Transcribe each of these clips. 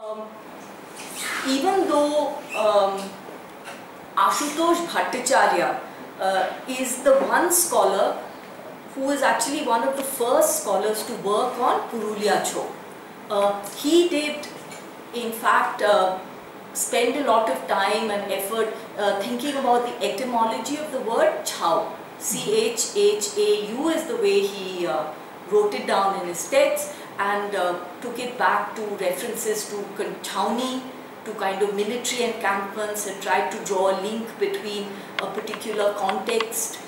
Um, even though um, Ashutosh Bhattacharya uh, is the one scholar who is actually one of the first scholars to work on Purulia Chho. Uh, he did, in fact, uh, spend a lot of time and effort uh, thinking about the etymology of the word Chhau. C-H-H-A-U is the way he uh, wrote it down in his text and uh, took it back to references to Chhauni, to kind of military encampments and tried to draw a link between a particular context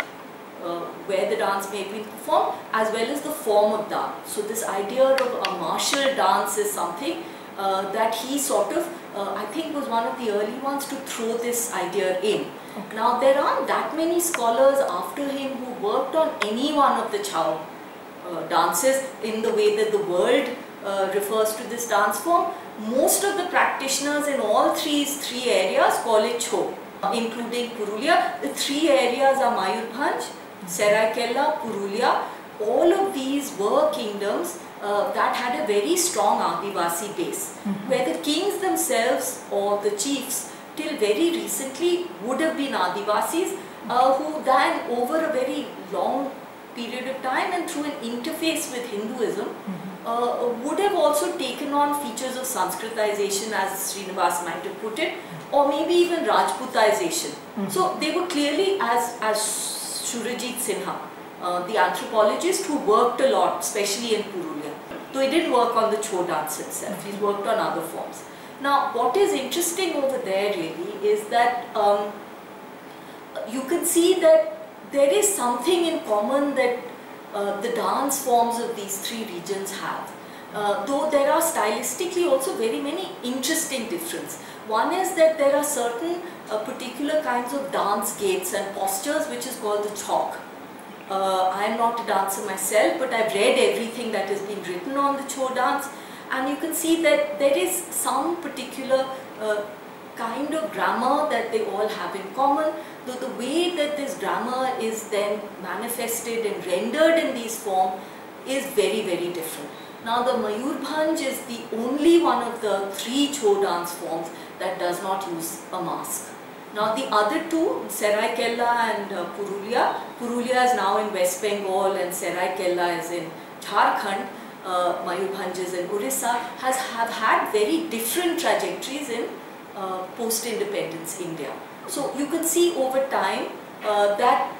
uh, where the dance may be performed as well as the form of dance. So this idea of a martial dance is something uh, that he sort of, uh, I think was one of the early ones to throw this idea in. Okay. Now there aren't that many scholars after him who worked on any one of the Chhau uh, dances in the way that the world uh, refers to this dance form. Most of the practitioners in all three, three areas call it Chho, including Purulia. The three areas are Mayurbhanj, Seraikela, Purulia. All of these were kingdoms uh, that had a very strong Adivasi base, mm -hmm. where the kings themselves or the chiefs till very recently would have been Adivasis uh, who then over a very long period of time and through an interface with Hinduism mm -hmm. uh, would have also taken on features of Sanskritization as Srinivas might have put it or maybe even Rajputization. Mm -hmm. So they were clearly as, as Surajit Sinha, uh, the anthropologist who worked a lot especially in Purulia. Though he didn't work on the Chho dance itself, he's worked on other forms. Now what is interesting over there really is that um, you can see that there is something in common that uh, the dance forms of these three regions have. Uh, though there are stylistically also very many interesting differences. One is that there are certain uh, particular kinds of dance gaits and postures which is called the chok. Uh, I am not a dancer myself but I've read everything that has been written on the Chho dance and you can see that there is some particular uh, kind of grammar that they all have in common though the way that this grammar is then manifested and rendered in these form is very very different. Now the Mayurbhanj is the only one of the three Chho dance forms that does not use a mask. Now the other two, Seraikela and uh, Purulia, Purulia is now in West Bengal and Seraikela is in Jharkhand, uh, Mayurbhanj is in Orissa, has have had very different trajectories in uh, post-independence India. So you can see over time uh, that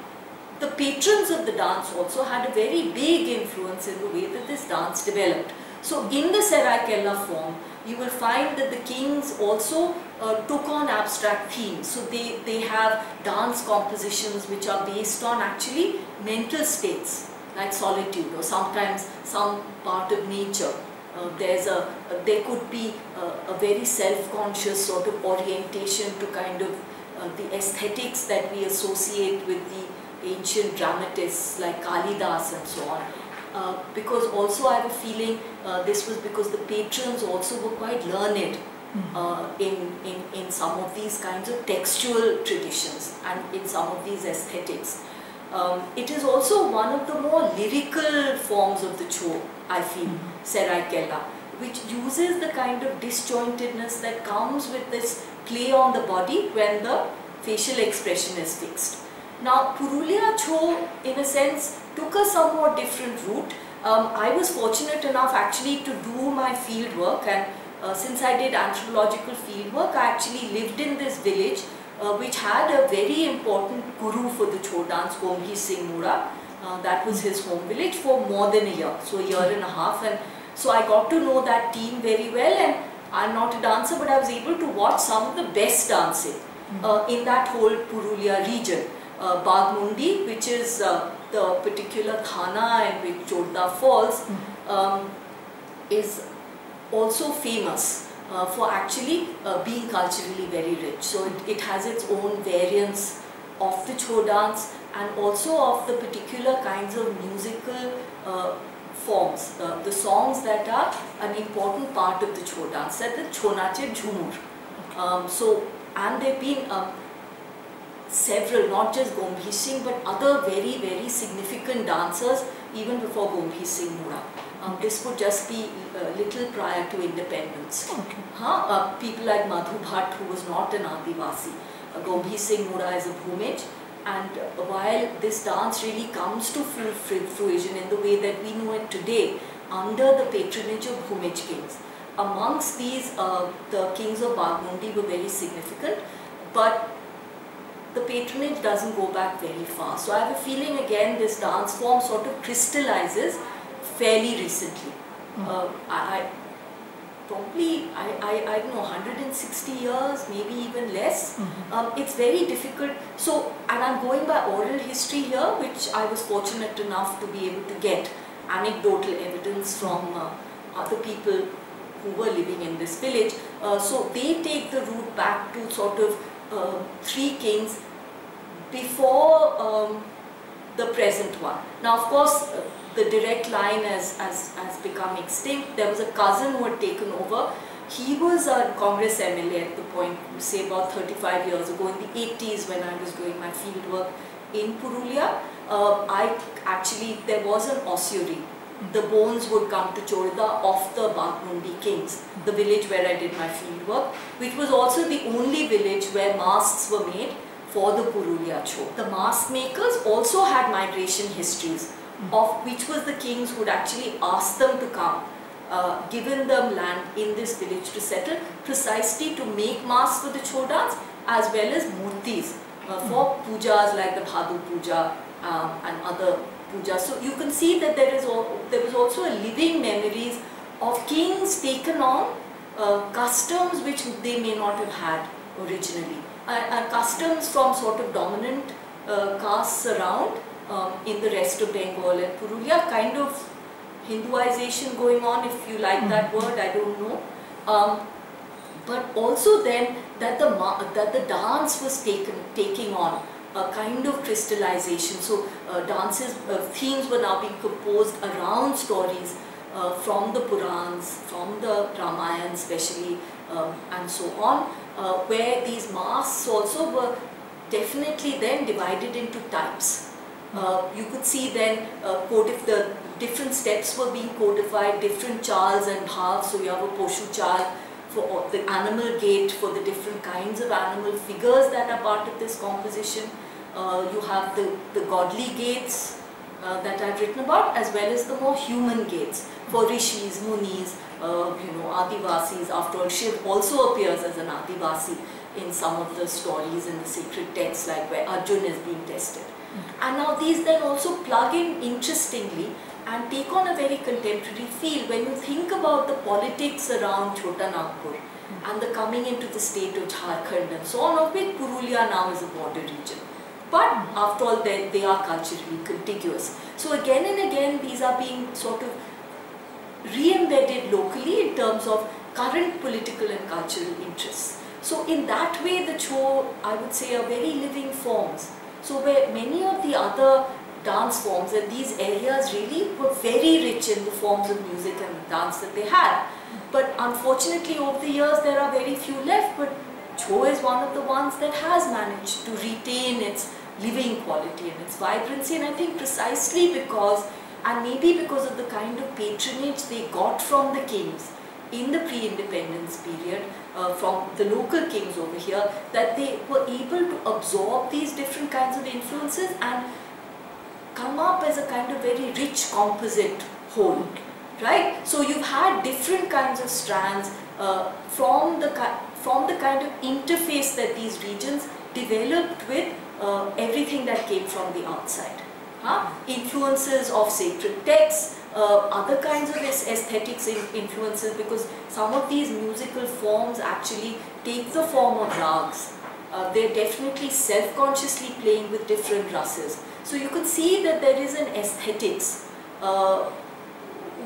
the patrons of the dance also had a very big influence in the way that this dance developed. So in the Seraikela form, you will find that the kings also uh, took on abstract themes. So they, they have dance compositions which are based on actually mental states like solitude or sometimes some part of nature. Uh, there's a, there could be a, a very self-conscious sort of orientation to kind of uh, the aesthetics that we associate with the ancient dramatists like Kalidas and so on. Uh, because also I have a feeling uh, this was because the patrons also were quite learned hmm. uh, in, in, in some of these kinds of textual traditions and in some of these aesthetics. Um, it is also one of the more lyrical forms of the Chho, I feel, -hmm. Seraikela, which uses the kind of disjointedness that comes with this play on the body when the facial expression is fixed. Now Purulia Chho in a sense took a somewhat different route. Um, I was fortunate enough actually to do my field work and uh, since I did anthropological field work I actually lived in this village uh, which had a very important guru for the Chho dance, Gambhir Singh Mura. Uh, that was his home village for more than a year, so a year and a half and so I got to know that team very well and I'm not a dancer but I was able to watch some of the best dancing hmm. uh, in that whole Purulia region. Uh, Bagmundi which is uh, the particular thana in which Chorda falls hmm. um, is also famous uh, for actually uh, being culturally very rich. So it, it, has its own variants of the Chho dance and also of the particular kinds of musical uh, forms, uh, the songs that are an important part of the Chho dance, that the Jhumur. Um, so, and there have been um, several, not just Gambhir Singh, but other very, very significant dancers even before Gambhir Singh Mura. Um, this would just be a little prior to independence. Okay. Huh? Uh, people like Madhu Bhatt, who was not an Adivasi, uh, Gambhir Singh Mura is a Bhumij, and uh, while this dance really comes to full fruition in the way that we know it today, under the patronage of Bhumij kings. Amongst these, uh, the kings of Bagmundi were very significant, but the patronage doesn't go back very far. So I have a feeling again this dance form sort of crystallizes fairly recently. Uh, I, I probably I, I, I don't know 160 years maybe even less. Um, it's very difficult. So and i'm going by oral history here which i was fortunate enough to be able to get anecdotal evidence from uh, other people who were living in this village. Uh, so they take the route back to sort of uh, three kings before um, the present one. Now, of course, uh, the direct line has, has, has become extinct. There was a cousin who had taken over. He was a Congress MLA at the point, say about 35 years ago, in the 80s when I was doing my field work in Purulia. Uh, I actually, there was an ossuary. The bones would come to Chorda of the Bagmundi kings, the village where I did my field work, which was also the only village where masks were made for the Purulia Cho. The mask makers also had migration histories of which was the kings who would actually ask them to come, uh, given them land in this village to settle, precisely to make masks for the Chodans as well as murtis uh, for pujas like the Bhadu puja um, and other pujas. So you can see that there is al- there was also a living memories of kings taken on uh, customs which they may not have had originally. And customs from sort of dominant uh, castes around um, in the rest of Bengal and Purulia, kind of Hinduization going on, if you like that word, I don't know. Um, but also then that the ma- that the dance was taken taking on a kind of crystallization. So uh, dances uh, themes were now being composed around stories uh, from the Purans, from the Ramayana especially, um, and so on, uh, where these masks also were definitely then divided into types. Uh, you could see then uh, the different steps were being codified, different chals and bhavs. So you have a poshu chal for the animal gait for the different kinds of animal figures that are part of this composition. Uh, you have the, the godly gaits uh, that I've written about as well as the more human gaits for rishis, munis, uh, you know, Adivasis. After all, Shiv also appears as an Adivasi in some of the stories in the sacred texts like where Arjun is being tested. Mm-hmm. And now these then also plug in interestingly and take on a very contemporary feel when you think about the politics around Chota Nagpur mm-hmm. and the coming into the state of Jharkhand and so on, of which Purulia now is a border region. But mm-hmm. after all, they, they are culturally contiguous. So again and again, these are being sort of re-embedded locally in terms of current political and cultural interests. So in that way, the Cho, I would say, are very living forms. So where many of the other dance forms and these areas really were very rich in the forms of music and dance that they had. But unfortunately, over the years, there are very few left. But Cho is one of the ones that has managed to retain its living quality and its vibrancy. And I think precisely because, and maybe because of the kind of patronage they got from the kings in the pre-independence period, uh, from the local kings over here, that they were able to absorb these different kinds of influences and come up as a kind of very rich composite whole, right? So you've had different kinds of strands uh, from the from the kind of interface that these regions developed with uh, everything that came from the outside. Huh? Influences of sacred texts, uh, other kinds of aesthetics influences because some of these musical forms actually take the form of rags. Uh, they're definitely self-consciously playing with different rases. So you could see that there is an aesthetics uh,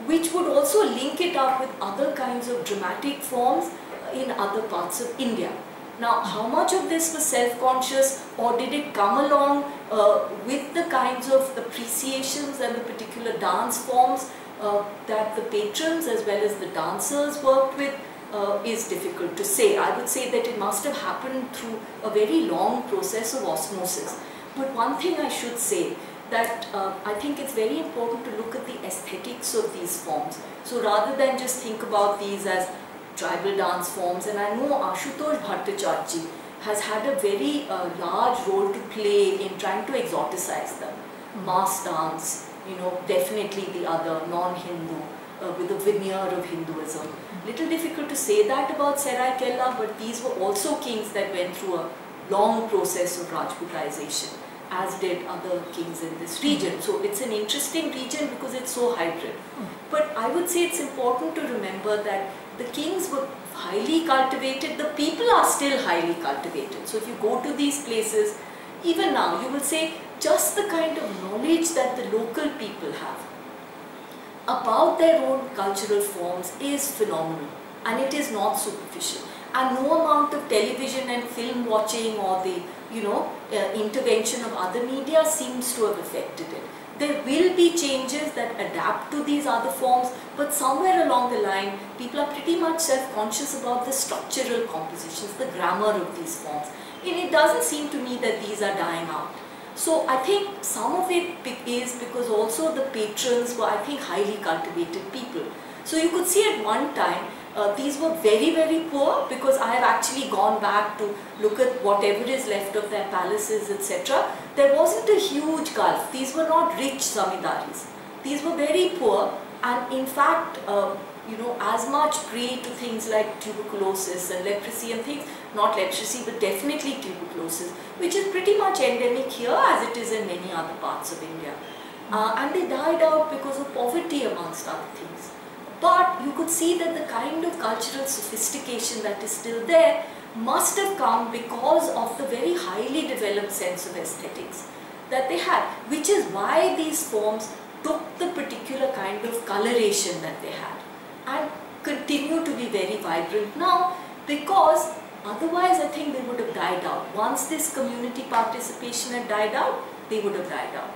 which would also link it up with other kinds of dramatic forms in other parts of India. Now, how much of this was self-conscious or did it come along uh, with the kinds of appreciations and the particular dance forms uh, that the patrons as well as the dancers worked with uh, is difficult to say. I would say that it must have happened through a very long process of osmosis. But one thing I should say that uh, I think it's very important to look at the aesthetics of these forms. So rather than just think about these as tribal dance forms, and I know Ashutosh Bhattacharya has had a very uh, large role to play in trying to exoticize them. Mm. Mass dance, you know, definitely the other, non-Hindu, uh, with a veneer of Hinduism. Little difficult to say that about Seraikela, but these were also kings that went through a long process of Rajputization as did other kings in this region. So it's an interesting region because it's so hybrid. But I would say it's important to remember that the kings were highly cultivated, the people are still highly cultivated. So if you go to these places, even now, you will say just the kind of knowledge that the local people have about their own cultural forms is phenomenal and it is not superficial. And no amount of television and film watching or the you know, uh, intervention of other media seems to have affected it. There will be changes that adapt to these other forms, but somewhere along the line, people are pretty much self-conscious about the structural compositions, the grammar of these forms. And it doesn't seem to me that these are dying out. So I think some of it is because also the patrons were, I think, highly cultivated people. So you could see at one time, uh, these were very, very poor because I have actually gone back to look at whatever is left of their palaces, etc. There wasn't a huge gulf. These were not rich zamindaris. These were very poor and in fact, uh, you know, as much prey to things like tuberculosis and leprosy and things, not leprosy but definitely tuberculosis, which is pretty much endemic here as it is in many other parts of India. Uh, and they died out because of poverty amongst other things. But you could see that the kind of cultural sophistication that is still there must have come because of the very highly developed sense of aesthetics that they had, which is why these forms took the particular kind of coloration that they had and continue to be very vibrant now because otherwise I think they would have died out. Once this community participation had died out, they would have died out.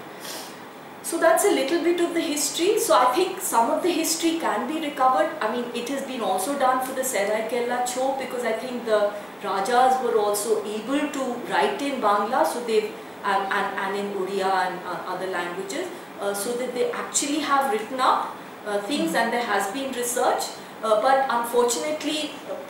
So that's a little bit of the history. So I think some of the history can be recovered. I mean, it has been also done for the Seraikela Chho because I think the Rajas were also able to write in Bangla, so they've and, and, in Odia and uh, other languages, uh, so that they actually have written up uh, things mm -hmm. and there has been research. Uh, but unfortunately,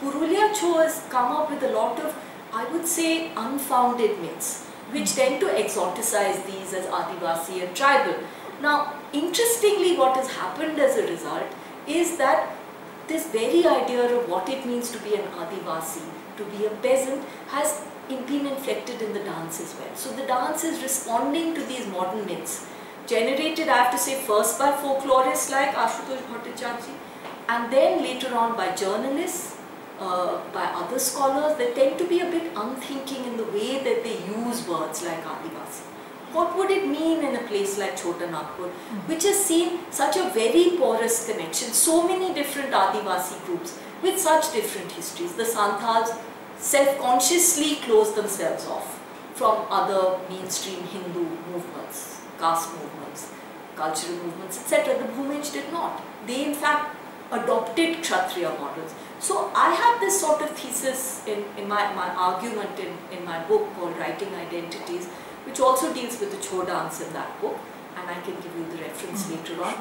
Purulia Chho has come up with a lot of, I would say, unfounded myths which tend to exoticize these as Adivasi and tribal. Now, interestingly, what has happened as a result is that this very idea of what it means to be an Adivasi, to be a peasant, has been inflected in the dance as well. So the dance is responding to these modern myths, generated, I have to say, first by folklorists like Ashutosh Bhattacharya, and then later on by journalists, uh, by other scholars, they tend to be a bit unthinking in the way that they use words like Adivasi. What would it mean in a place like Chota Nagpur, hmm. which has seen such a very porous connection, so many different Adivasi groups with such different histories. The Santals self-consciously close themselves off from other mainstream Hindu movements, caste movements, cultural movements, etc. The Bhumij did not. They in fact adopted Kshatriya models. So I have this sort of thesis in, in my, my argument in, in my book called Writing Identities, which also deals with the Chho dance in that book, and I can give you the reference mm -hmm. later on.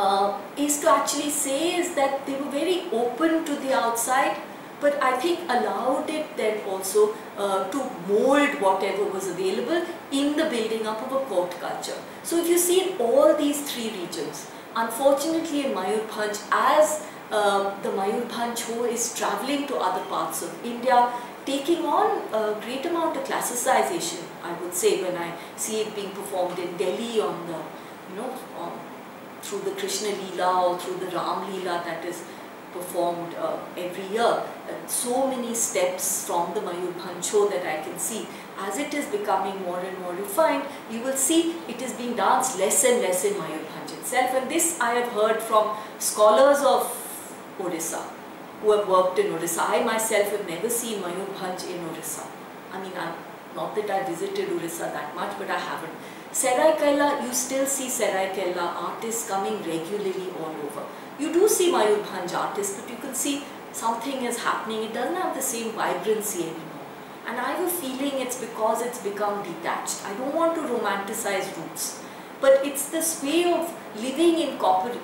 Uh, is to actually say is that they were very open to the outside, but I think allowed it then also uh, to mold whatever was available in the building up of a court culture. So if you see in all these three regions, unfortunately in Mayurbhanj, as uh, the Mayurbhanj Chho is traveling to other parts of India, taking on a great amount of classicization, I would say, when I see it being performed in Delhi on the, you know, on, through the Krishna Leela or through the Ram Leela that is performed uh, every year. So many steps from the Mayurbhanj Chho that I can see. As it is becoming more and more refined, you will see it is being danced less and less in Mayurbhanj itself. And this I have heard from scholars of Orissa, who have worked in Orissa. I myself have never seen Mayurbhanj in Orissa. I mean, I'm, not that I visited Orissa that much, but I haven't. Seraikela, you still see Seraikela artists coming regularly all over. You do see Mayurbhanj artists, but you can see something is happening. It doesn't have the same vibrancy anymore. And I have a feeling it's because it's become detached. I don't want to romanticize roots, but it's this way of living in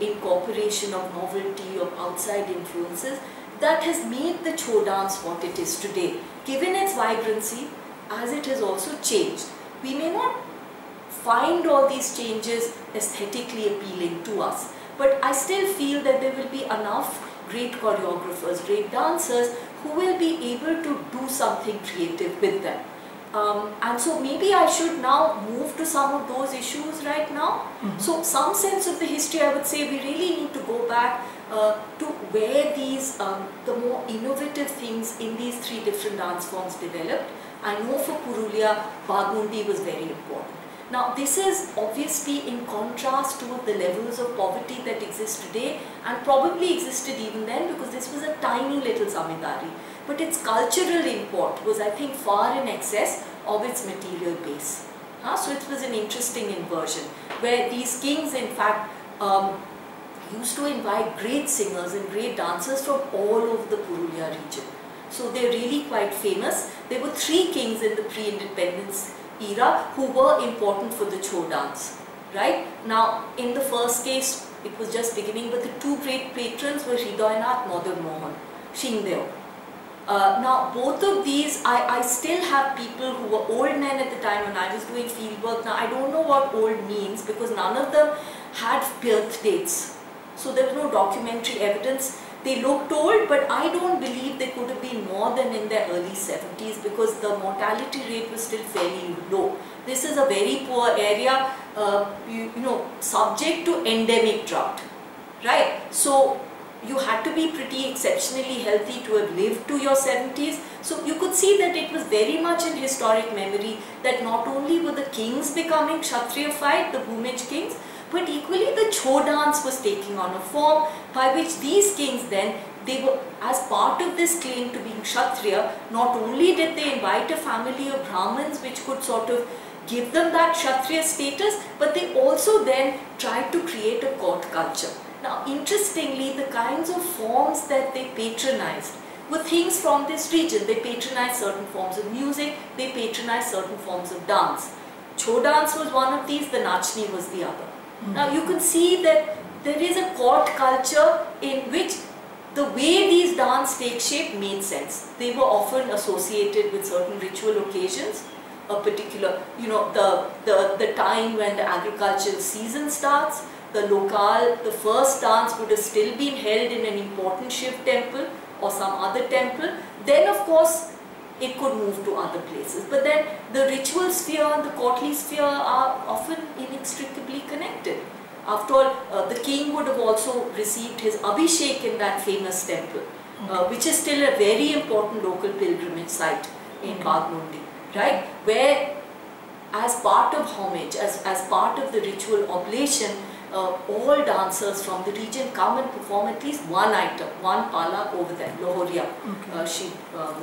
incorporation of novelty, of outside influences that has made the Chho dance what it is today. Given its vibrancy, as it has also changed, we may not find all these changes aesthetically appealing to us, but I still feel that there will be enough great choreographers, great dancers who will be able to do something creative with them. Um, and so maybe I should now move to some of those issues right now. Mm -hmm. So some sense of the history I would say we really need to go back uh, to where these, um, the more innovative things in these three different dance forms developed. I know for Purulia, Bagmundi was very important. Now this is obviously in contrast to the levels of poverty that exist today and probably existed even then because this was a tiny little zamindari. But its cultural import was I think far in excess of its material base. Uh, so it was an interesting inversion where these kings in fact um, used to invite great singers and great dancers from all over the Purulia region. So they're really quite famous. There were three kings in the pre-independence era who were important for the Chho dance. Right? Now, in the first case, it was just beginning, but the two great patrons were Hridoynath Madan Mohan, Singhdeo. Uh, now, both of these, I, I still have people who were old men at the time when I was doing field work. Now, I don't know what old means because none of them had birth dates. So there was no documentary evidence they looked old, but I don't believe they could have been more than in their early 70s because the mortality rate was still fairly low. This is a very poor area, uh, you, you know, subject to endemic drought, right? So you had to be pretty exceptionally healthy to have lived to your 70s. So you could see that it was very much in historic memory that not only were the kings becoming Kshatriyaified, the Bhumij kings, but equally the Chho dance was taking on a form by which these kings then, they were, as part of this claim to being Kshatriya, not only did they invite a family of Brahmins which could sort of give them that Kshatriya status, but they also then tried to create a court culture. Now, interestingly, the kinds of forms that they patronized were things from this region. They patronized certain forms of music, they patronized certain forms of dance. Chho dance was one of these, the Nachni was the other. Hmm. Now you can see that there is a court culture in which the way these dance take shape made sense. They were often associated with certain ritual occasions, a particular, you know, the, the, the time when the agricultural season starts, the locale, the first dance would have still been held in an important Shiv temple or some other temple. Then of course it could move to other places. But then the ritual sphere and the courtly sphere are often inextricably connected. After all, uh, the king would have also received his abhishek in that famous temple, uh, which is still a very important local pilgrimage site in Bagmundi, right? Where as part of homage, as, as part of the ritual oblation, uh, all dancers from the region come and perform at least one item, one pala over there, Lohoria, okay. uh, Shiv uh,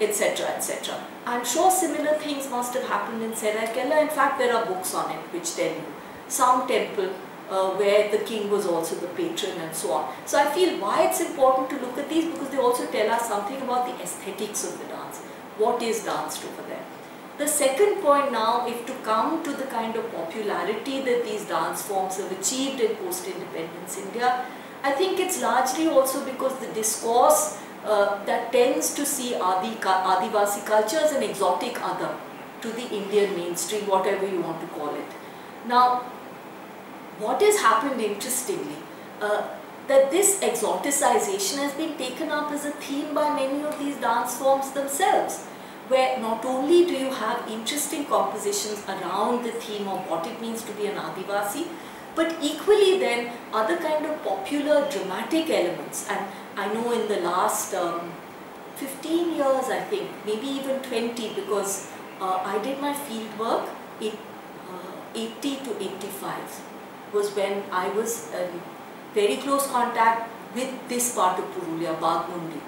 etc. etc. I'm sure similar things must have happened in Seraikela. In fact, there are books on it which tell you some temple uh, where the king was also the patron and so on. So I feel why it's important to look at these because they also tell us something about the aesthetics of the dance. What is danced over there? The second point now, if to come to the kind of popularity that these dance forms have achieved in post-independence India, I think it's largely also because the discourse uh, that tends to see Adi, Adivasi culture as an exotic other to the Indian mainstream, whatever you want to call it. Now, what has happened interestingly, uh, that this exoticization has been taken up as a theme by many of these dance forms themselves, where not only do you have interesting compositions around the theme of what it means to be an Adivasi, but equally then other kind of popular dramatic elements and I know in the last um, 15 years, I think, maybe even 20, because uh, I did my field work in uh, 80 to 85 was when I was in very close contact with this part of Purulia, Bagmundi.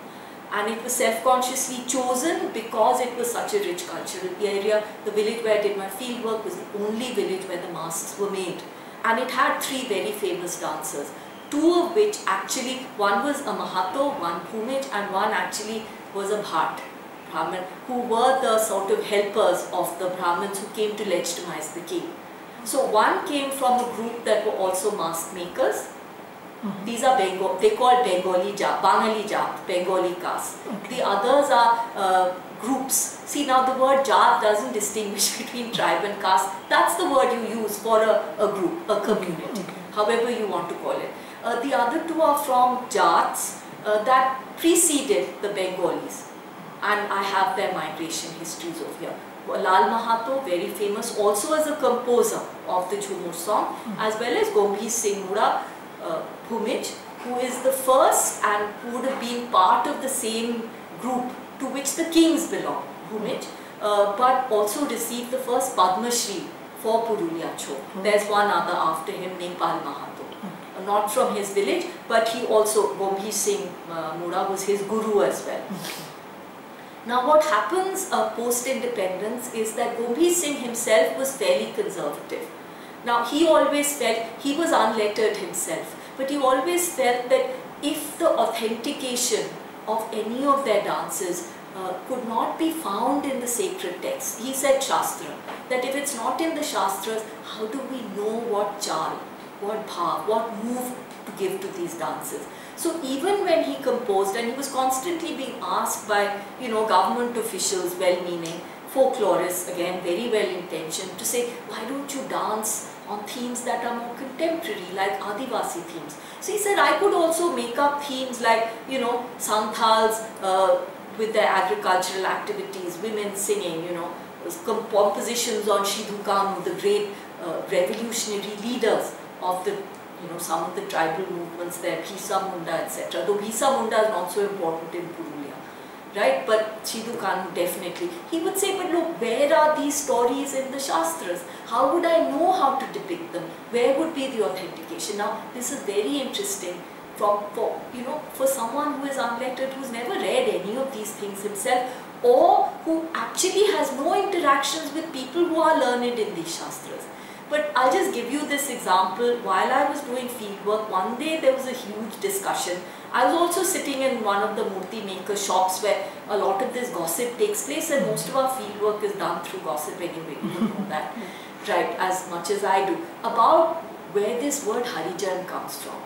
And it was self-consciously chosen because it was such a rich cultural area. The village where I did my field work was the only village where the masks were made. And it had three very famous dancers two of which actually, one was a Mahato, one Bhumij and one actually was a Bhat, Brahmin, who were the sort of helpers of the Brahmins who came to legitimize the king. So one came from a group that were also mask makers. These are Bengal, they call Bengali Jat, Bangali Jat, Bengali caste. Okay. The others are uh, groups. See now the word Jat doesn't distinguish between tribe and caste. That's the word you use for a, a group, a community, okay. however you want to call it. Uh, the other two are from Jats uh, that preceded the Bengalis and I have their migration histories over here. Lal Mahato, very famous also as a composer of the Jhumur song, as well as Gambhir Singh Mura uh, Bhumij, who is the first and who would have been part of the same group to which the kings belong, Bhumij, uh, but also received the first Padma Shri for Purulia Cho. There's one other after him named Pal Mahato. Uh, Not from his village, but he also, Gambhir Singh uh, Mura was his guru as well. Now what happens uh, post-independence is that Gambhir Singh himself was fairly conservative. Now he always felt, he was unlettered himself, but he always felt that if the authentication of any of their dances uh, could not be found in the sacred texts, he said Shastra, that if it's not in the Shastras, how do we know what chal, what bhav, what move to give to these dances? So even when he composed, and he was constantly being asked by, you know, government officials, well-meaning, folklorists, again, very well-intentioned, to say, why don't you dance on themes that are more contemporary, like Adivasi themes? So he said, I could also make up themes like, you know, Santhals uh, with their agricultural activities, women singing, you know, compositions on Shidhu Kanu, the great uh, revolutionary leaders of the you know, some of the tribal movements there, Birsa Munda, etc. Though Birsa Munda is not so important in Purulia, right? But Kanu definitely. He would say, but look, where are these stories in the Shastras? How would I know how to depict them? Where would be the authentication? Now, this is very interesting from, for, you know, for someone who is unlettered, who's never read any of these things himself, or who actually has no interactions with people who are learned in these Shastras. But I'll just give you this example. While I was doing field work, one day there was a huge discussion. I was also sitting in one of the murti maker shops where a lot of this gossip takes place and most of our field work is done through gossip anyway. You know that, right, as much as I do. About where this word Harijan comes from.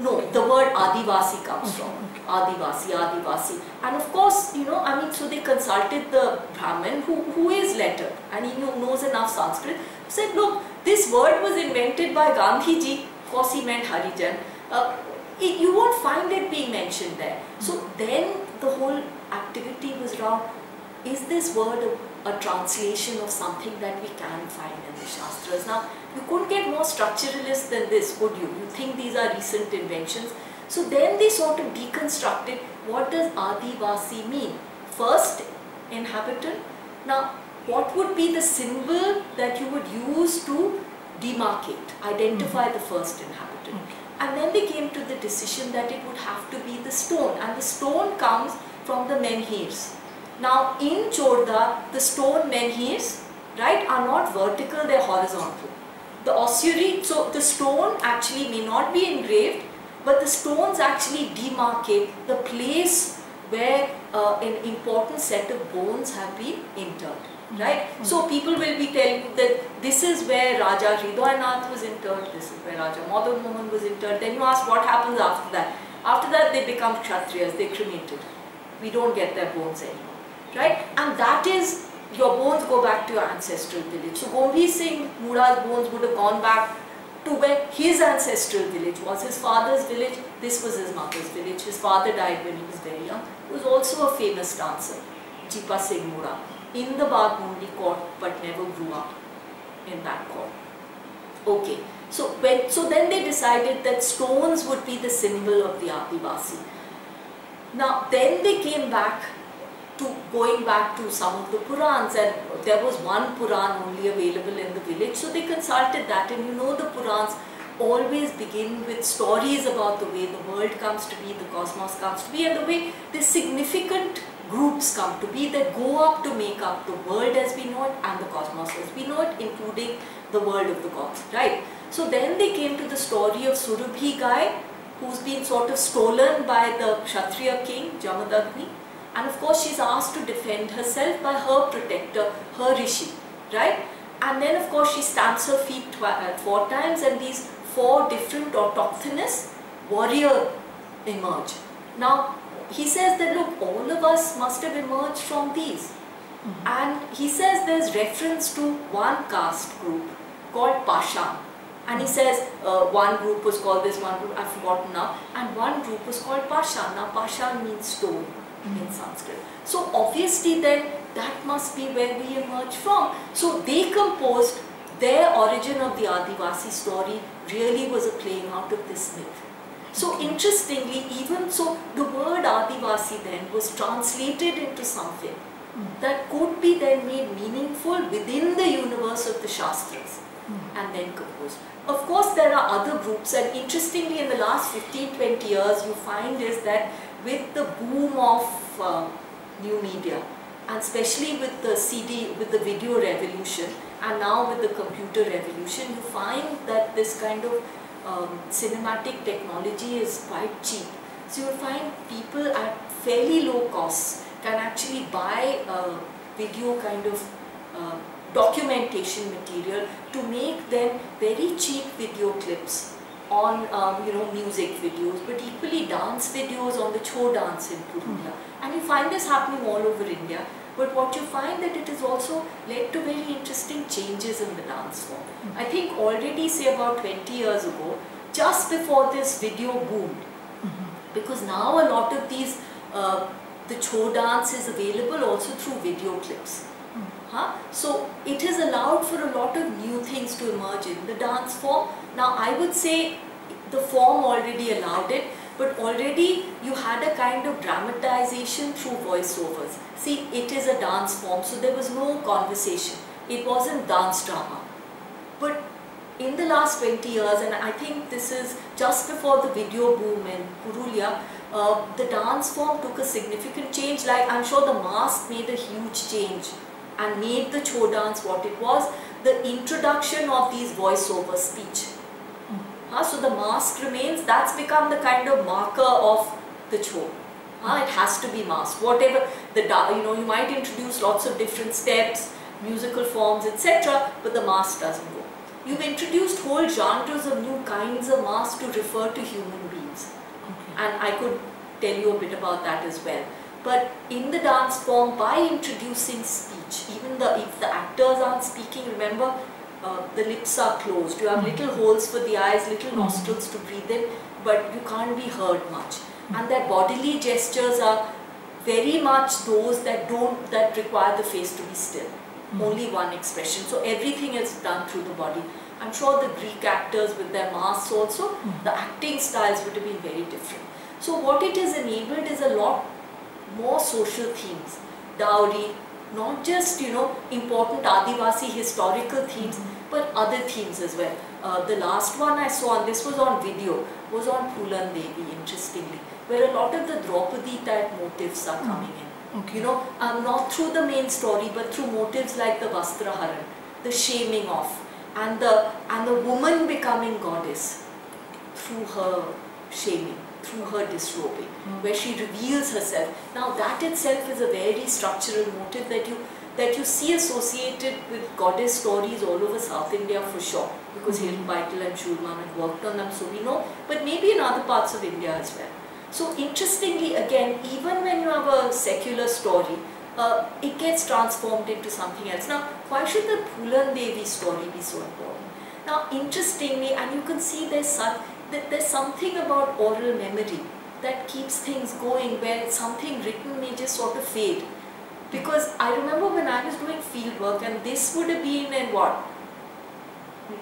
No, the word Adivasi comes from. Adivasi, Adivasi. And of course, you know, I mean, so they consulted the Brahmin who, who is lettered and he knows enough Sanskrit. Said, look, this word was invented by Gandhi ji. Of course, he meant Harijan. Uh, it, you won't find it being mentioned there. So then the whole activity was wrong. is this word a, a translation of something that we can find in the Shastras? Now, you couldn't get more structuralist than this, could you? You think these are recent inventions? So then they sort of deconstructed what does Adivasi mean? First inhabitant. Now, what would be the symbol that you would use to demarcate, identify mm-hmm. the first inhabitant? And then they came to the decision that it would have to be the stone, and the stone comes from the menhirs. Now, in Chorda, the stone menhirs, right, are not vertical, they're horizontal. The ossuary, so the stone actually may not be engraved, but the stones actually demarcate the place where uh, an important set of bones have been interred. Right? Hmm. So people will be telling you that this is where Raja Hridayanath was interred, this is where Raja Madan Mohan was interred. Then you ask what happens after that. After that they become Kshatriyas, they cremated. We don't get their bones anymore. Right? And that is, your bones go back to your ancestral village. So Gambhir Singh Mura's bones would have gone back to where his ancestral village was. His father's village, this was his mother's village. His father died when he was very young. He was also a famous dancer, Jipa Singh Mura, in the Bagmundi court but never grew up in that court. Okay, so when so then they decided that stones would be the symbol of the Adivasi. Now then they came back to going back to some of the Purans and there was one Puran only available in the village so they consulted that and you know the Purans always begin with stories about the way the world comes to be, the cosmos comes to be and the way the significant groups come to be that go up to make up the world as we know it and the cosmos as we know it including the world of the gods, right? So then they came to the story of Surabhi guy who's been sort of stolen by the Kshatriya king Jamadagni And of course, she's asked to defend herself by her protector, her rishi, right? And then, of course, she stamps her feet uh, four times, and these four different autochthonous warrior emerge. Now, he says that look, all of us must have emerged from these. Mm -hmm. And he says there's reference to one caste group called Pashan. And he says uh, one group was called this, one group, I've forgotten now, and one group was called Pashan. Now, Pashan means stone mm -hmm. in Sanskrit. So, obviously, then that must be where we emerge from. So, they composed their origin of the Adivasi story really was a playing out of this myth. So interestingly, even so, the word Adivasi then was translated into something that could be then made meaningful within the universe of the Shastras and then composed. Of course, there are other groups and interestingly in the last 15-20 years, you find is that with the boom of uh, new media and especially with the CD, with the video revolution and now with the computer revolution, you find that this kind of um, cinematic technology is quite cheap. So you'll find people at fairly low costs can actually buy video kind of uh, documentation material to make them very cheap video clips on um, you know music videos but equally dance videos on the Chho dance in Purulia. Mm. And you find this happening all over India but what you find that it has also led to very interesting changes in the dance form. Mm -hmm. I think already say about 20 years ago, just before this video boomed, mm -hmm. because now a lot of these, uh, the Chho dance is available also through video clips. Mm -hmm. huh? So it has allowed for a lot of new things to emerge in the dance form. Now I would say the form already allowed it, but already you had a kind of dramatization through voiceovers. See, it is a dance form, so there was no conversation. It wasn't dance drama. But in the last 20 years, and I think this is just before the video boom in Purulia, uh, the dance form took a significant change. Like I'm sure the mask made a huge change and made the Chho dance what it was. The introduction of these voiceover speech uh, so the mask remains, that's become the kind of marker of the Chho. Uh, it has to be masked. Whatever, the you know, you might introduce lots of different steps, musical forms, etc., but the mask doesn't go. You've introduced whole genres of new kinds of masks to refer to human beings. Okay. And I could tell you a bit about that as well. But in the dance form, by introducing speech, even the if the actors aren't speaking, remember uh, the lips are closed. You have mm. little holes for the eyes, little mm. nostrils to breathe in, but you can't be heard much. Mm. And their bodily gestures are very much those that don't, that require the face to be still. Only one expression. So everything is done through the body. I'm sure the Greek actors with their masks also, the acting styles would have been very different. So what it has enabled is a lot more social themes. Dowry, not just you know important Adivasi historical themes mm -hmm. but other themes as well. Uh, the last one I saw and this was on video was on Phulan Devi interestingly where a lot of the Draupadi type motifs are mm. coming in. Okay. You know um, not through the main story but through motives like the Vastraharan, the shaming off and the and the woman becoming goddess through her shaming through her disrobing, mm. Where she reveals herself. Now that itself is a very structural motive that you that you see associated with goddess stories all over South India for sure, because mm. Hiltebeitel and Shulman have worked on them, so we know, but maybe in other parts of India as well. So interestingly, again, even when you have a secular story, uh, it gets transformed into something else. Now, why should the Phulan Devi story be so important? Now, interestingly, and you can see there's such, there's something about oral memory that keeps things going where something written may just sort of fade. Because I remember when I was doing field work and this would have been in what?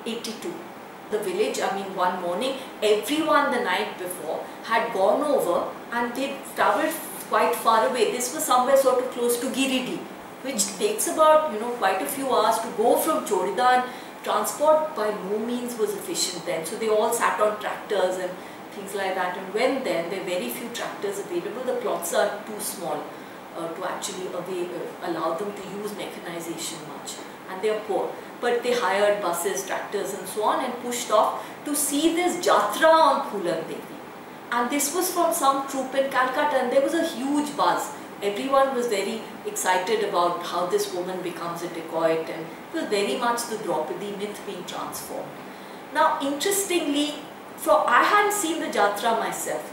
82. The village, I mean one morning, everyone the night before had gone over and they traveled quite far away. This was somewhere sort of close to Giridih, which takes about, you know, quite a few hours to go from Choridan transport by no means was efficient then. So they all sat on tractors and things like that and when then there are very few tractors available, the plots are too small uh, to actually avail, uh, allow them to use mechanization much and they are poor. But they hired buses, tractors and so on and pushed off to see this Jatra on Phulan Devi. And this was from some troop in Calcutta and there was a huge buzz everyone was very excited about how this woman becomes a dacoit and it was very much the Draupadi myth being transformed. Now interestingly, for I hadn't seen the Jatra myself.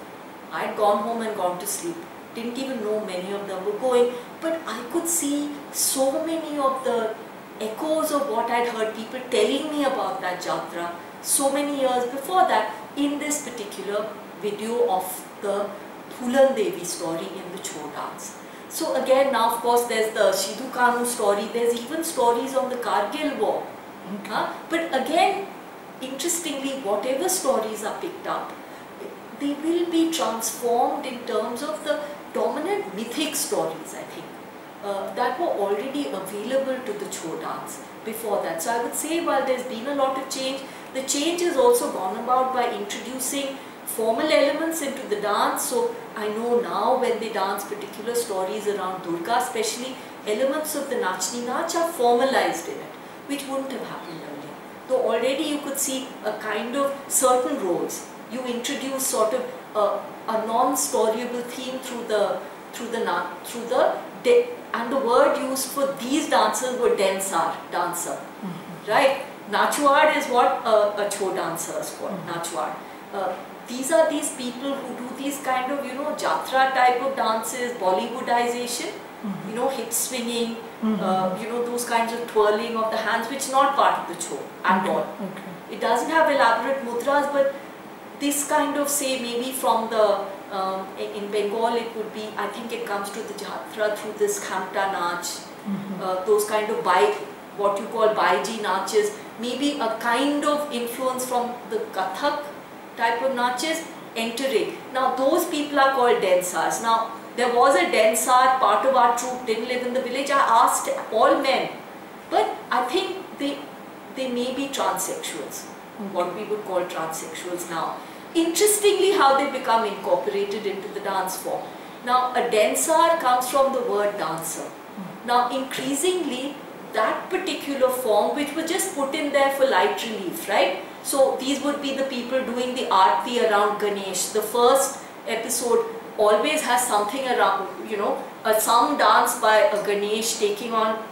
I had gone home and gone to sleep. Didn't even know many of them were going, but I could see so many of the echoes of what I'd heard people telling me about that Jatra so many years before that in this particular video of the Phoolan Devi story in the dance. So again now of course there's the Sidhu Kanu story, there's even stories on the Kargil war. Okay. Huh? But again, interestingly, whatever stories are picked up, they will be transformed in terms of the dominant mythic stories, I think, uh, that were already available to the Chhau dance before that. So I would say while there's been a lot of change, the change has also gone about by introducing formal elements into the dance. So I know now when they dance particular stories around Durga, especially elements of the Nachni Nach are formalized in it, which wouldn't have happened Though already you could see a kind of certain roles. You introduce sort of a, a non-storyable theme through the through the through the and the word used for these dancers were dansar, dancer, mm -hmm. right? Nachuad is what a, a Chhau dancer is called, mm -hmm. Uh, these are these people who do these kind of, you know, jatra type of dances, Bollywoodization, mm -hmm. you know, hip swinging, mm -hmm. uh, you know, those kinds of twirling of the hands, which is not part of the Chhau at okay. all. Okay. It doesn't have elaborate mudras, but this kind of, say, maybe from the, um, in Bengal, it would be, I think it comes to the jatra through this Khamta Nach, mm -hmm. uh, those kind of by what you call Baiji Naches, maybe a kind of influence from the Kathak type of naches entering. Now those people are called dansars. Now there was a dansar, part of our troop didn't live in the village. I asked all men, but I think they, they may be transsexuals, what we would call transsexuals now. Interestingly how they become incorporated into the dance form. Now a dansar comes from the word dancer. Now increasingly that particular form which was just put in there for light relief, right? So these would be the people doing the arti around Ganesh. The first episode always has something around, you know, a some dance by a Ganesh taking on,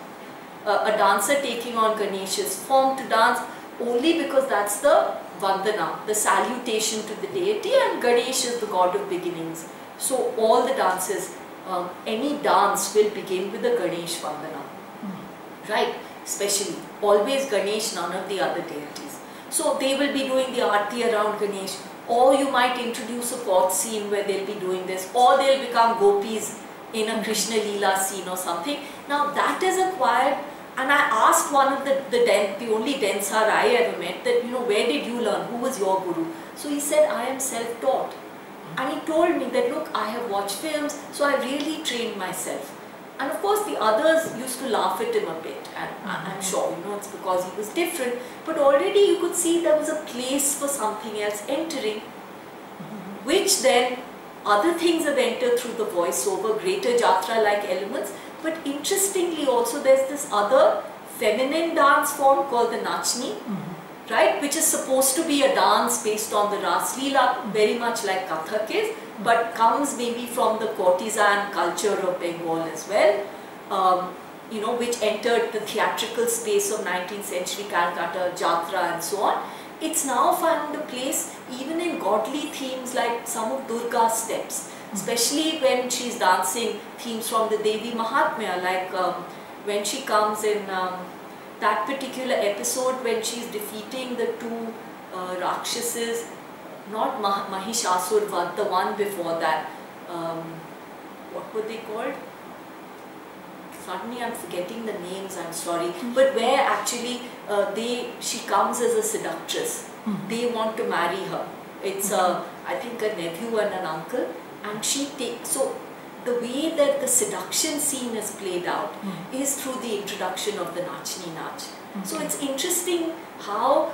uh, a dancer taking on Ganesh's form to dance only because that's the Vandana, the salutation to the deity and Ganesh is the god of beginnings. So all the dances, um, any dance will begin with the Ganesh Vandana, mm. right? Especially, always Ganesh, none of the other deities. So they will be doing the arti around Ganesh or you might introduce a court scene where they'll be doing this or they'll become gopis in a mm-hmm. Krishna Leela scene or something. Now that is acquired and I asked one of the, the, the only dansar I ever met that, you know, where did you learn? Who was your guru? So he said, I am self-taught. And he told me that, look, I have watched films, so I really trained myself. And of course the others used to laugh at him a bit. And I'm sure you know it's because he was different. But already you could see there was a place for something else entering which then other things have entered through the voiceover, greater jatra like elements. But interestingly also there's this other feminine dance form called the Nachni. Mm -hmm. Right which is supposed to be a dance based on the Ras Leela very much like Kathak is but comes maybe from the courtesan culture of Bengal as well, um, you know, which entered the theatrical space of 19th century Calcutta, Jatra and so on. It's now found a place even in godly themes like some of Durga's steps, especially when she's dancing themes from the Devi Mahatmya, like um, when she comes in um, that particular episode when she's defeating the two uh, Rakshasas not Mah Mahishasur but the one before that. Um, what were they called? Suddenly I'm forgetting the names, I'm sorry. Hmm. But where actually uh, they she comes as a seductress. Mm. They want to marry her. It's a, I think a nephew and an uncle. And she takes, so the way that the seduction scene is played out mm. is through the introduction of the Nachni Nach. Okay. So it's interesting how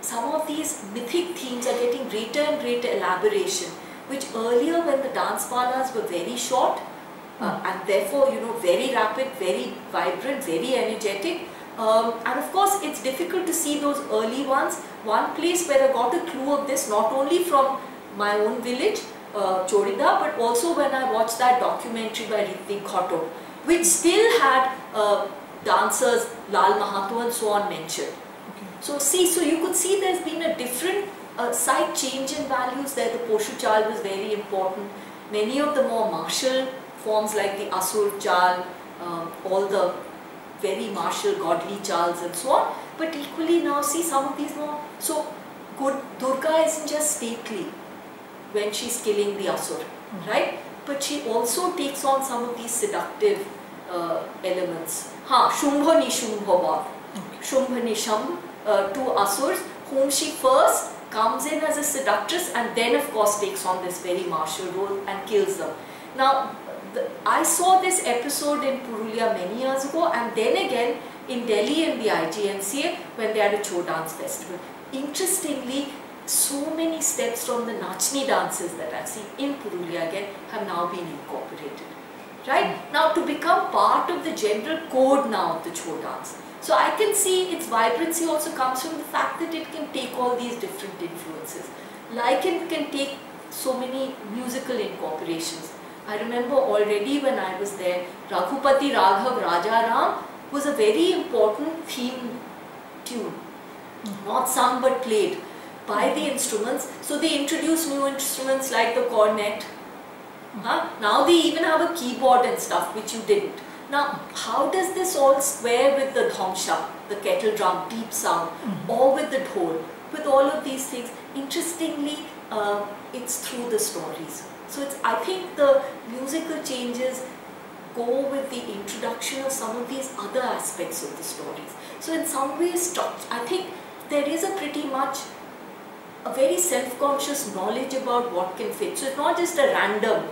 some of these mythic themes are getting greater and greater elaboration, which earlier when the dance palas were very short, uh, hmm. and therefore, you know, very rapid, very vibrant, very energetic. Um, and of course, it's difficult to see those early ones. One place where I got a clue of this, not only from my own village, uh, Chodida, but also when I watched that documentary by Ritwik Ghatak, which still had uh, dancers, Lal Mahato and so on mentioned. Okay. So see, so you could see there's been a different uh, slight change in values there. The Poshu Chal was very important. Many of the more martial forms like the Asur Chal, um, all the very martial godly chals and so on. But equally now see some of these more, so good Durga isn't just stately when she's killing the Asur, right? But she also takes on some of these seductive uh, elements. Ha, Shumbha Nishumbhavad. Shumbha Nishambh, uh, two Asurs, whom she first comes in as a seductress and then of course takes on this very martial role and kills them. Now, the, I saw this episode in Purulia many years ago and then again in Delhi in the IGNCA when they had a Chhau dance festival. Interestingly, so many steps from the Nachni dances that I've seen in Purulia again have now been incorporated. Right? Hmm. Now to become part of the general code now of the Chhau dance. So I can see its vibrancy also comes from the fact that it can take all these different influences. Like it can take so many musical incorporations. I remember already when I was there, Raghupati Raghav Raja Ram was a very important theme tune. Hmm. Not sung but played by the instruments. So they introduced new instruments like the cornet. Huh? Now they even have a keyboard and stuff which you didn't. Now, how does this all square with the dhamsha, the kettle drum, deep sound, or with the dhol, with all of these things? Interestingly, uh, it's through the stories. So it's, I think the musical changes go with the introduction of some of these other aspects of the stories. So in some ways, I think there is a pretty much a very self-conscious knowledge about what can fit. So it's not just a random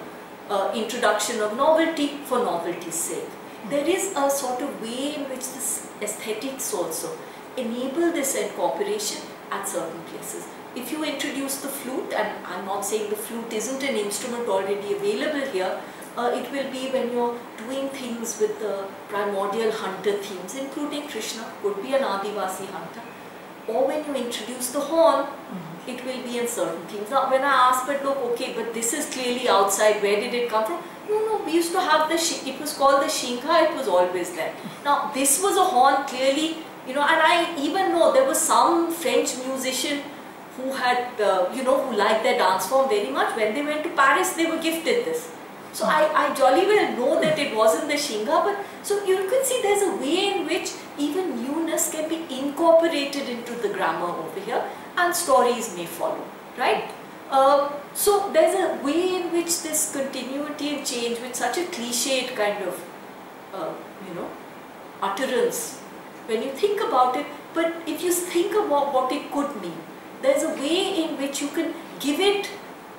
uh, introduction of novelty for novelty's sake. There is a sort of way in which this aesthetics also enable this incorporation at certain places. If you introduce the flute, and I'm not saying the flute isn't an instrument already available here, uh, it will be when you're doing things with the primordial hunter themes, including Krishna, could be an Adivasi hunter, or when you introduce the horn, it will be in certain things. Now, when I asked, but look, okay, but this is clearly outside, where did it come from? No, no, we used to have the, it was called the Shinkha, it was always there. Now, this was a horn clearly, you know, and I even know there was some French musician who had, uh, you know, who liked their dance form very much. When they went to Paris, they were gifted this. So I, I jolly well know that it wasn't the Shinga, but so you can see there's a way in which even newness can be incorporated into the grammar over here and stories may follow, right? Uh, so there's a way in which this continuity and change with such a cliched kind of, uh, you know, utterance, when you think about it, but if you think about what it could mean, there's a way in which you can give it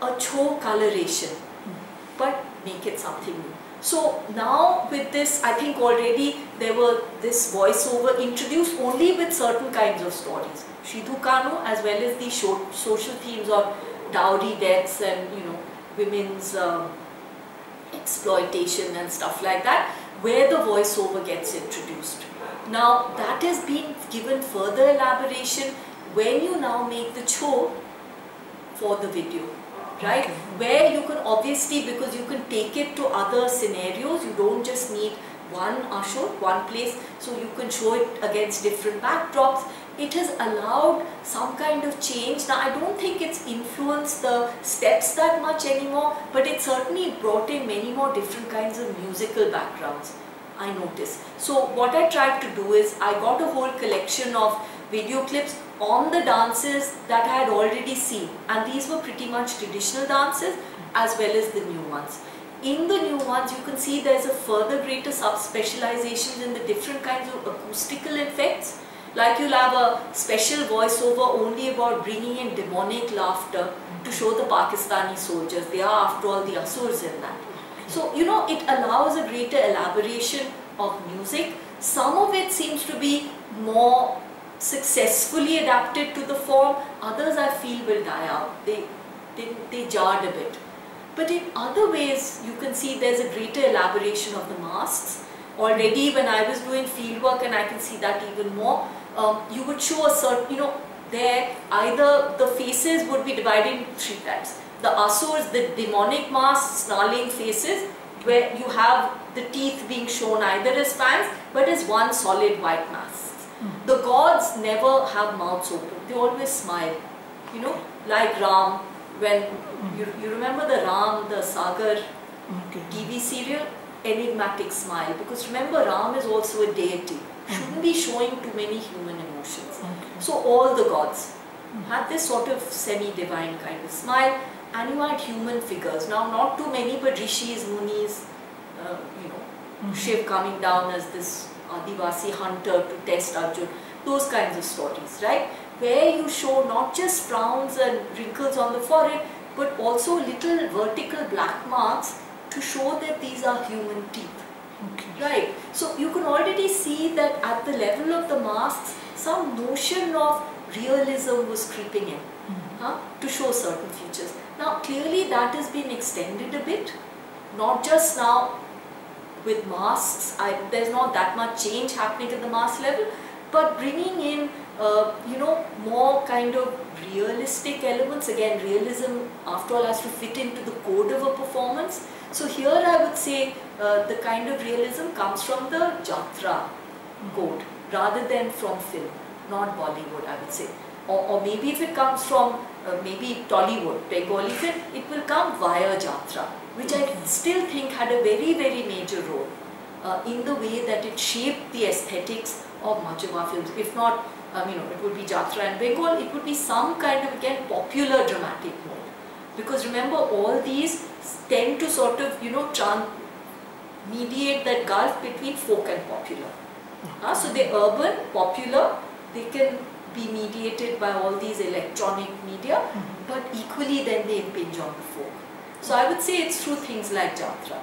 a Chhau coloration, but make it something new. So now with this, I think already there were this voiceover introduced only with certain kinds of stories. Shidhu Kanu as well as the social themes of dowry deaths and you know women's um, exploitation and stuff like that where the voiceover gets introduced. Now that has been given further elaboration when you now make the Chhau for the video right? Where you can obviously, because you can take it to other scenarios, you don't just need one usher, one place, so you can show it against different backdrops. It has allowed some kind of change. Now, I don't think it's influenced the steps that much anymore, but it certainly brought in many more different kinds of musical backgrounds, I noticed. So, what I tried to do is, I got a whole collection of video clips on the dances that I had already seen and these were pretty much traditional dances as well as the new ones. In the new ones you can see there's a further greater sub-specialization in the different kinds of acoustical effects like you'll have a special voiceover only about bringing in demonic laughter to show the Pakistani soldiers. They are after all the Asurs in that. So you know it allows a greater elaboration of music. Some of it seems to be more successfully adapted to the form, others I feel will die out. They, they, they jarred a bit. But in other ways, you can see there's a greater elaboration of the masks. Already when I was doing field work, and I can see that even more, um, you would show a certain, you know, there either the faces would be divided into three types. the asurs, the demonic masks, snarling faces, where you have the teeth being shown either as fangs but as one solid white mask. Mm. The gods never have mouths open, they always smile. You know, like Ram, when mm. you, you remember the Ram, the Sagar okay. TV serial, enigmatic smile. Because remember, Ram is also a deity, mm. shouldn't be showing too many human emotions. Okay. So, all the gods mm. had this sort of semi divine kind of smile and you had human figures. Now, not too many, but rishis, munis, uh, you know. Shiv coming down as this Adivasi hunter to test Arjun, those kinds of stories, right? Where you show not just frowns and wrinkles on the forehead, but also little vertical black marks to show that these are human teeth. Okay. Right. So you can already see that at the level of the masks, some notion of realism was creeping in mm -hmm. huh, to show certain features. Now clearly that has been extended a bit, not just now with masks, I, there's not that much change happening at the mask level, but bringing in uh, you know more kind of realistic elements, again realism after all has to fit into the code of a performance. So here I would say uh, the kind of realism comes from the Jatra code rather than from film, not Bollywood I would say. Or, or maybe if it comes from uh, maybe Tollywood, Bengali film, it will come via Jatra, which I still think had a very, very major role uh, in the way that it shaped the aesthetics of much of our films. If not, um, you know, it would be Jatra and Bengal, it would be some kind of, again, popular dramatic mode. Because remember, all these tend to sort of, you know, mediate that gulf between folk and popular. Uh, so they're urban, popular, they can be mediated by all these electronic media, mm -hmm. but equally then they impinge on the folk. So I would say it's through things like Jatra.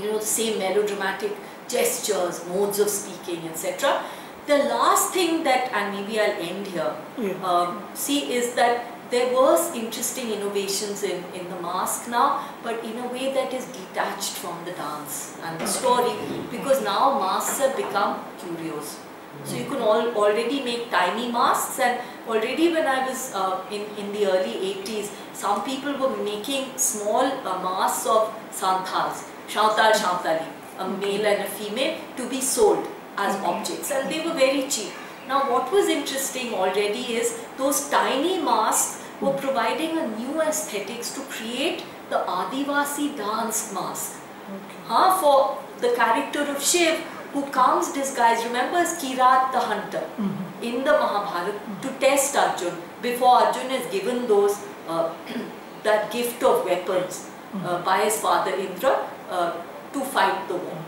You know, the same melodramatic gestures, modes of speaking, etc. The last thing that, and maybe I'll end here, yeah. um, see is that there was interesting innovations in, in the mask now, but in a way that is detached from the dance and the story, because now masks have become curios. So you can all already make tiny masks and already when I was uh, in, in the early 80s, some people were making small uh, masks of santals, Shantal Shantali, a male and a female to be sold as objects and they were very cheap. Now what was interesting already is those tiny masks were providing a new aesthetics to create the Adivasi dance mask. Okay. Huh, for the character of Shiv who comes disguised, remember as Kirat the hunter mm -hmm. in the Mahabharata mm -hmm. to test Arjun before Arjun is given those that gift of weapons uh, mm-hmm. by his father Indra uh, to fight the war,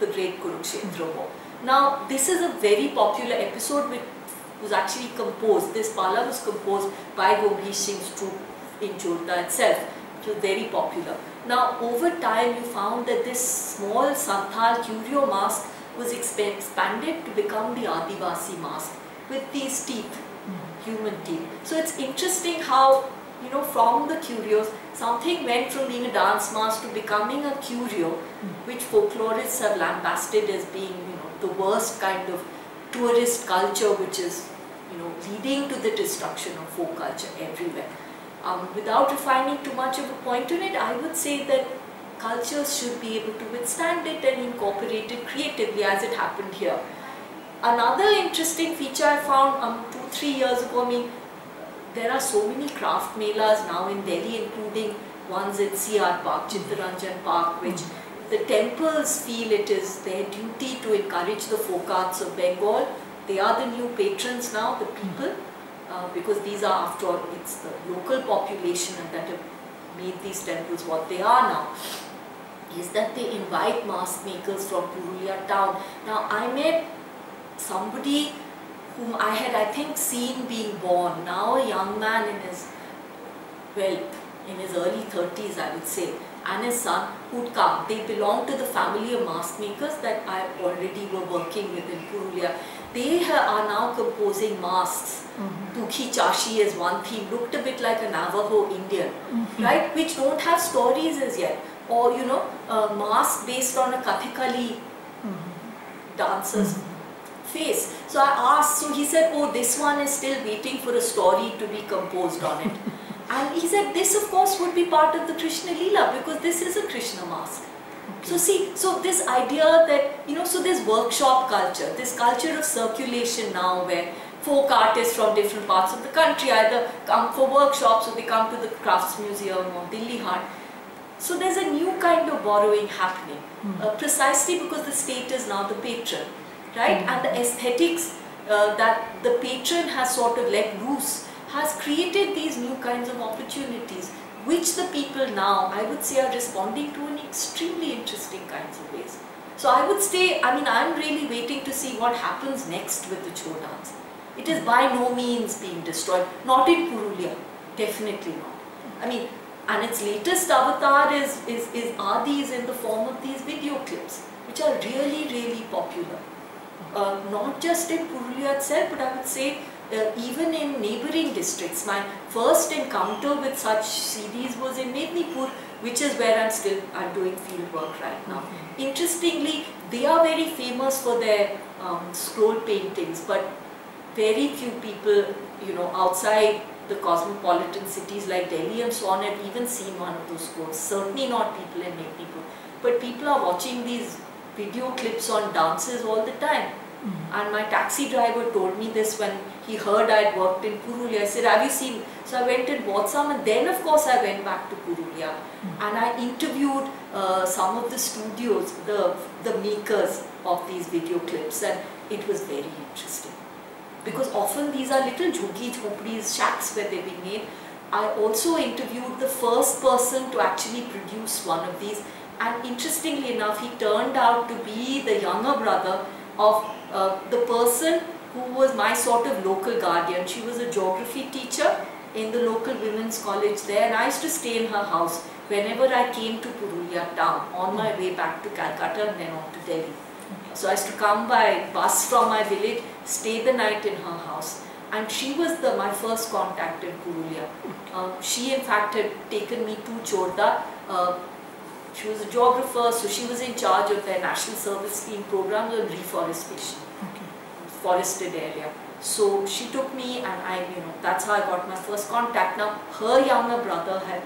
the great Kurukshetra war. Now this is a very popular episode which was actually composed, this pala was composed by Gambhir Singh's troupe in Chorda itself. It was very popular. Now over time you found that this small Santhal curio mask was expanded to become the Adivasi mask with these teeth, mm. human teeth. So it's interesting how, you know, from the curios, something went from being a dance mask to becoming a curio, mm. which folklorists have lambasted as being, you know, the worst kind of tourist culture which is, you know, leading to the destruction of folk culture everywhere. Um, without refining too much of a point on it, I would say that cultures should be able to withstand it and incorporate it creatively as it happened here. Another interesting feature I found um, two, three years ago, I mean, there are so many craft melas now in Delhi, including ones in CR Park, Chittaranjan Park, which the temples feel it is their duty to encourage the folk arts of Bengal. They are the new patrons now, the people, uh, because these are after all, it's the local population that have made these temples what they are now is that they invite mask makers from Purulia town. Now I met somebody whom I had I think seen being born, now a young man in his, well, in his early 30s I would say, and his son who'd come. They belong to the family of mask makers that I already were working with in Purulia. They are now composing masks. Mm -hmm. Tukhi Chashi is one theme, looked a bit like a Navajo Indian, mm -hmm. right? Which don't have stories as yet or you know a mask based on a Kathakali mm -hmm. dancer's mm -hmm. Face. So I asked, so he said, oh this one is still waiting for a story to be composed on it. And he said this of course would be part of the Krishna Leela because this is a Krishna mask. So see, so this idea that, you know, so this workshop culture, this culture of circulation now where folk artists from different parts of the country either come for workshops or they come to the Crafts Museum or Dilli Haat. So there's a new kind of borrowing happening, mm. uh, precisely because the state is now the patron, right? And the aesthetics uh, that the patron has sort of let loose has created these new kinds of opportunities which the people now, I would say, are responding to in extremely interesting kinds of ways. So I would say, I mean, I'm really waiting to see what happens next with the Chhau dance. It is by no means being destroyed, not in Purulia, definitely not. I mean, and its latest avatar is, is, is Adi's in the form of these video clips, which are really, really popular. Uh, not just in Purulia itself, but I would say uh, even in neighboring districts. My first encounter with such CDs was in Mednipur, which is where I'm still I'm doing field work right now. Mm-hmm. Interestingly, they are very famous for their um, scroll paintings, but very few people, you know, outside the cosmopolitan cities like Delhi and so on have even seen one of those scrolls. Certainly not people in Mednipur. But people are watching these video clips on dances all the time. Mm. And my taxi driver told me this when he heard I had worked in Purulia. I said, have you seen? So I went and bought some and then of course I went back to Purulia mm. and I interviewed uh, some of the studios, the, the makers of these video clips and it was very interesting. Because often these are little jhuggi jhopdis, shacks where they've been made. I also interviewed the first person to actually produce one of these and interestingly enough he turned out to be the younger brother of uh, the person who was my sort of local guardian. She was a geography teacher in the local women's college there and I used to stay in her house whenever I came to Purulia town on my way back to Calcutta and then on to Delhi. So I used to come by bus from my village, stay the night in her house and she was the my first contact in Purulia. Uh, she in fact had taken me to Chorda. Uh, she was a geographer so she was in charge of their national service scheme programs on reforestation forested area. So she took me and I, you know, that's how I got my first contact. Now, her younger brother had,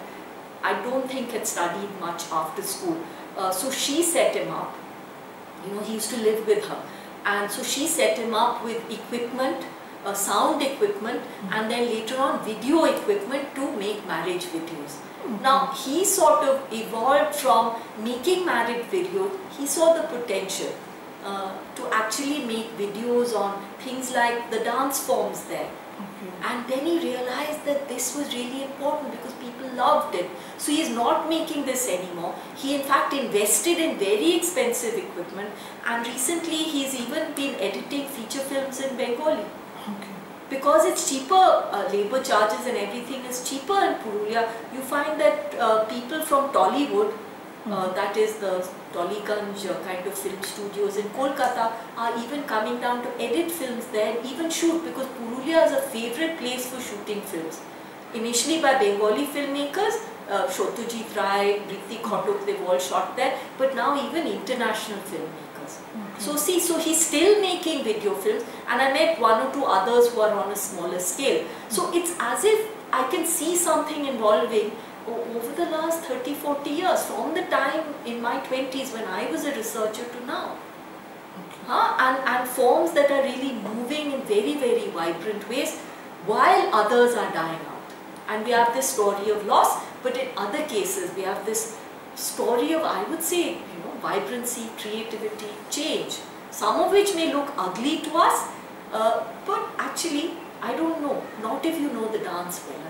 I don't think had studied much after school. Uh, so she set him up. You know, he used to live with her. And so she set him up with equipment, uh, sound equipment, mm -hmm. and then later on video equipment to make marriage videos. Now, he sort of evolved from making marriage videos, he saw the potential uh, to actually make videos on things like the dance forms there. Okay. And then he realized that this was really important because people loved it. So he's not making this anymore. He in fact invested in very expensive equipment and recently he's even been editing feature films in Bengali. Okay. Because it's cheaper, uh, labor charges and everything is cheaper in Purulia, you find that uh, people from Tollywood uh, that is the Tollygunge uh, kind of film studios in Kolkata are even coming down to edit films there and even shoot because Purulia is a favorite place for shooting films. Initially by Bengali filmmakers, uh, Satyajit Ray, Ritwik Ghatak, they've all shot there, but now even international filmmakers. Okay. So see, so he's still making video films and I met one or two others who are on a smaller scale. So mm. it's as if I can see something evolving over the last 30, 40 years, from the time in my 20s when I was a researcher to now. Okay. Huh? And, and forms that are really moving in very, very vibrant ways while others are dying out. And we have this story of loss, but in other cases we have this story of, I would say, know, vibrancy, creativity, change. Some of which may look ugly to us, uh, but actually, I don't know, not if you know the dance well.